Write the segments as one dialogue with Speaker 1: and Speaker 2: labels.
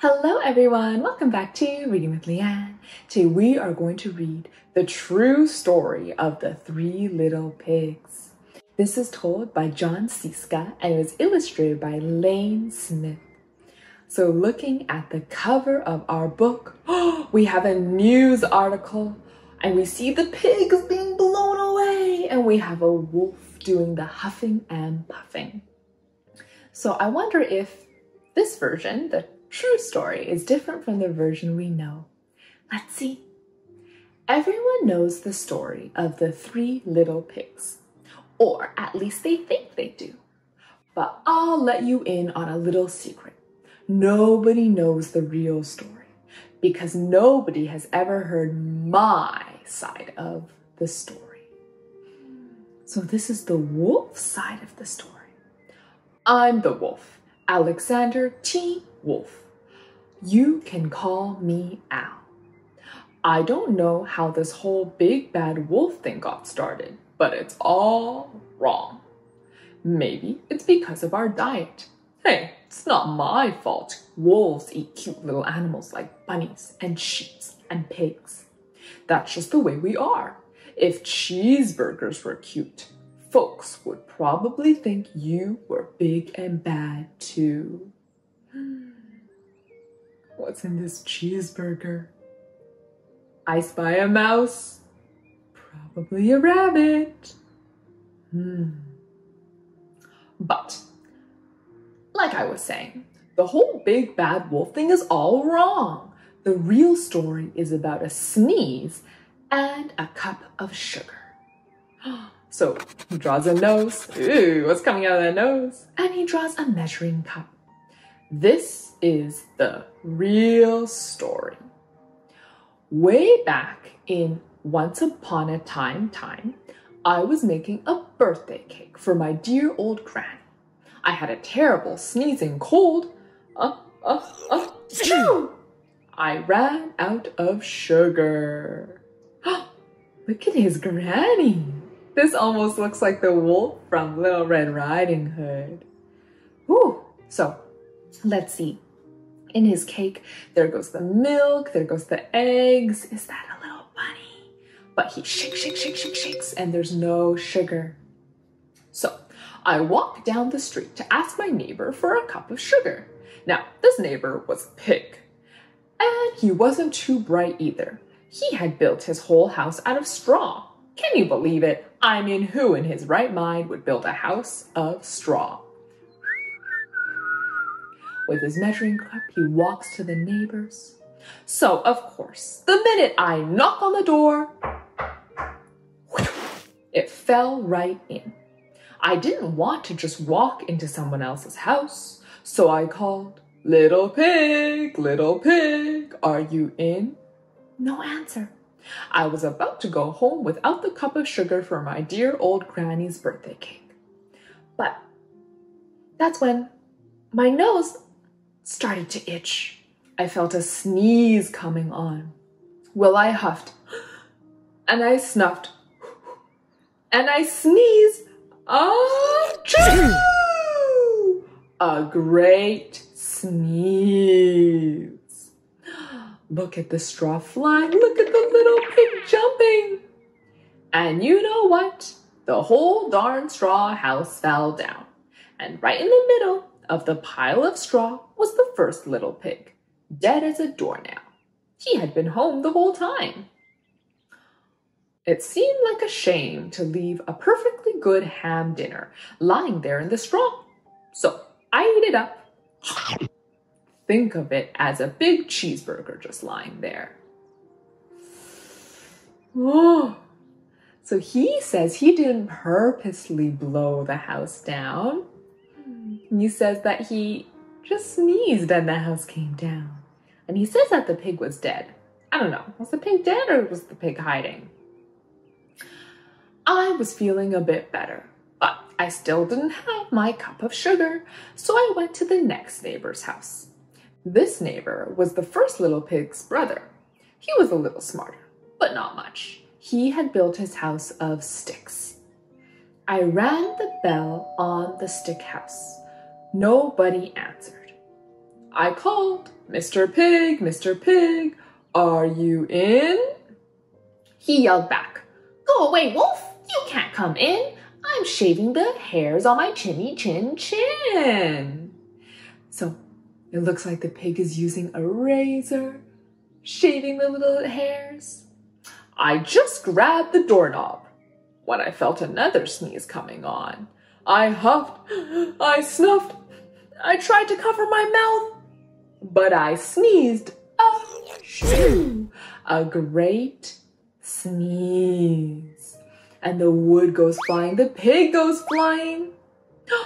Speaker 1: Hello everyone, welcome back to Reading with Liann. Today we are going to read the true story of the three little pigs. This is told by John Scieszka and it was illustrated by Lane Smith. So looking at the cover of our book, we have a news article and we see the pigs being blown away and we have a wolf doing the huffing and puffing. So I wonder if this version, the true story is different from the version we know. Let's see. Everyone knows the story of the three little pigs, or at least they think they do. But I'll let you in on a little secret. Nobody knows the real story because nobody has ever heard my side of the story. So this is the wolf side of the story. I'm the wolf, Alexander T. Wolf. You can call me Al. I don't know how this whole big bad wolf thing got started, but it's all wrong. Maybe it's because of our diet. Hey, it's not my fault. Wolves eat cute little animals like bunnies and sheep and pigs. That's just the way we are. If cheeseburgers were cute, folks would probably think you were big and bad too. What's in this cheeseburger? I spy a mouse. Probably a rabbit. Hmm. But, like I was saying, the whole big bad wolf thing is all wrong. The real story is about a sneeze and a cup of sugar. So he draws a nose. Ooh, what's coming out of that nose? And he draws a measuring cup. This is the real story. Way back in Once Upon a Time time, I was making a birthday cake for my dear old granny. I had a terrible sneezing cold. Uh, uh, uh, I ran out of sugar. Look at his granny. This almost looks like the wolf from Little Red Riding Hood. Ooh, so Let's see. In his cake, there goes the milk, there goes the eggs. Is that a little bunny? But he shakes, shakes, shakes, shakes, shakes, and there's no sugar. So I walk down the street to ask my neighbor for a cup of sugar. Now, this neighbor was a pig. And he wasn't too bright either. He had built his whole house out of straw. Can you believe it? I mean, who in his right mind would build a house of straw? With his measuring cup, he walks to the neighbors. So, of course, the minute I knock on the door, it fell right in. I didn't want to just walk into someone else's house, so I called, Little pig, little pig, are you in? No answer. I was about to go home without the cup of sugar for my dear old granny's birthday cake. But that's when my nose started to itch. I felt a sneeze coming on. Well, I huffed and I snuffed and I sneezed. Oh, a great sneeze. Look at the straw flying. Look at the little pig jumping. And you know what? The whole darn straw house fell down. And right in the middle of the pile of straw was the first little pig, dead as a doornail. He had been home the whole time. It seemed like a shame to leave a perfectly good ham dinner lying there in the straw. So I ate it up. Think of it as a big cheeseburger just lying there. Oh. So he says he didn't purposely blow the house down. He says that he just sneezed and the house came down. And he says that the pig was dead. I don't know, was the pig dead or was the pig hiding? I was feeling a bit better, but I still didn't have my cup of sugar, so I went to the next neighbor's house. This neighbor was the first little pig's brother. He was a little smarter, but not much. He had built his house of sticks. I rang the bell on the stick house. Nobody answered. I called, Mr. Pig, Mr. Pig, are you in? He yelled back, Go away, wolf! You can't come in. I'm shaving the hairs on my chinny chin chin. So it looks like the pig is using a razor, shaving the little hairs. I just grabbed the doorknob when I felt another sneeze coming on. I huffed, I snuffed, I tried to cover my mouth, but I sneezed. A great sneeze. And the wood goes flying, the pig goes flying.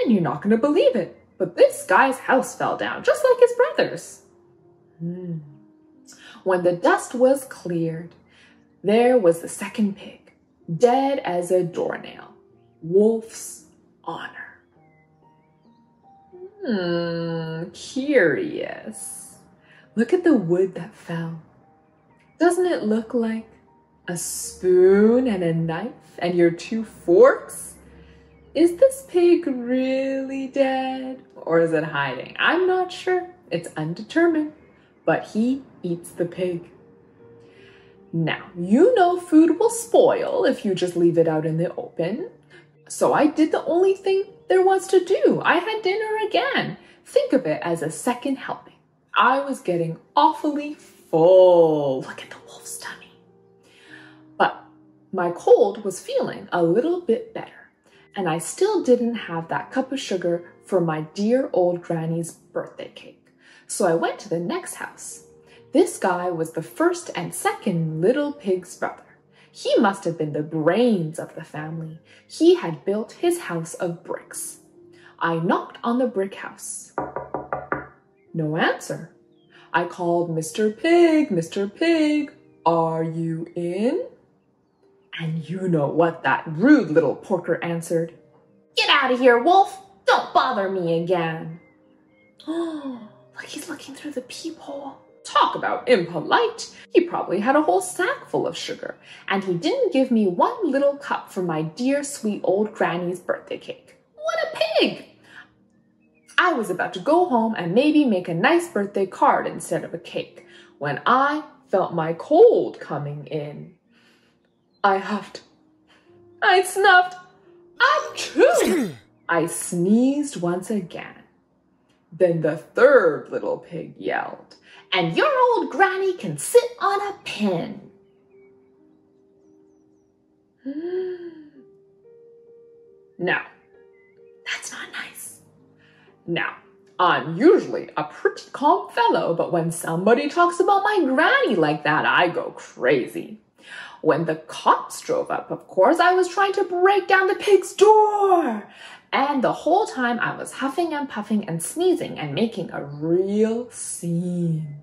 Speaker 1: And you're not going to believe it, but this guy's house fell down, just like his brother's. Hmm. When the dust was cleared, there was the second pig, dead as a doornail. Wolf's honor. Hmm, curious. Look at the wood that fell. Doesn't it look like a spoon and a knife and your two forks? Is this pig really dead or is it hiding? I'm not sure. It's undetermined, but he eats the pig. Now, you know food will spoil if you just leave it out in the open. So I did the only thing there was to do. I had dinner again. Think of it as a second helping. I was getting awfully full. Look at the wolf's tummy. But my cold was feeling a little bit better, and I still didn't have that cup of sugar for my dear old granny's birthday cake. So I went to the next house this guy was the first and second little pig's brother. He must have been the brains of the family. He had built his house of bricks. I knocked on the brick house. No answer. I called Mr. Pig, Mr. Pig, are you in? And you know what that rude little porker answered. Get out of here, wolf! Don't bother me again. Oh, look, he's looking through the peephole. Talk about impolite. He probably had a whole sack full of sugar, and he didn't give me one little cup for my dear sweet old granny's birthday cake. What a pig! I was about to go home and maybe make a nice birthday card instead of a cake when I felt my cold coming in. I huffed. I snuffed. Achoo! I sneezed once again. Then the third little pig yelled, and your old granny can sit on a pin. Now, that's not nice. Now, I'm usually a pretty calm fellow, but when somebody talks about my granny like that, I go crazy. When the cops drove up, of course, I was trying to break down the pig's door. And the whole time I was huffing and puffing and sneezing and making a real scene.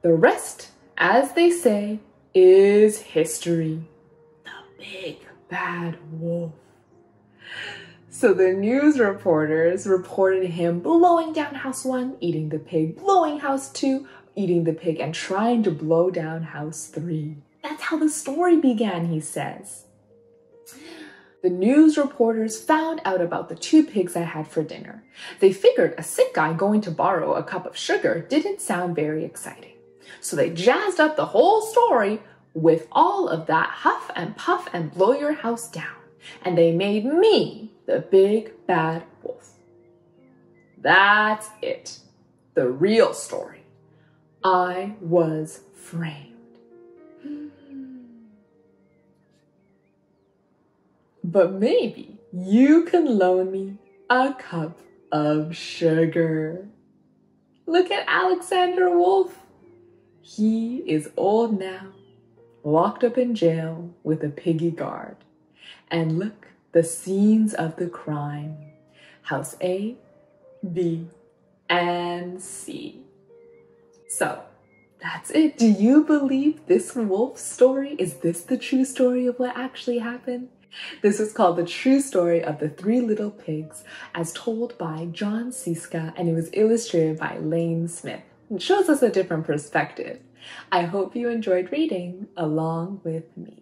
Speaker 1: The rest, as they say, is history. The big bad wolf. So the news reporters reported him blowing down house one, eating the pig, blowing house two, eating the pig, and trying to blow down house three. That's how the story began, he says. The news reporters found out about the two pigs I had for dinner. They figured a sick guy going to borrow a cup of sugar didn't sound very exciting. So they jazzed up the whole story with all of that huff and puff and blow your house down. And they made me the big bad wolf. That's it. The real story. I was framed. But maybe you can loan me a cup of sugar. Look at Alexander Wolf. He is old now, locked up in jail with a piggy guard. And look, the scenes of the crime. House A, B, and C. So, that's it. Do you believe this wolf story? Is this the true story of what actually happened? This is called The True Story of the Three Little Pigs, as told by John Scieszka and it was illustrated by Lane Smith. It shows us a different perspective. I hope you enjoyed reading along with me.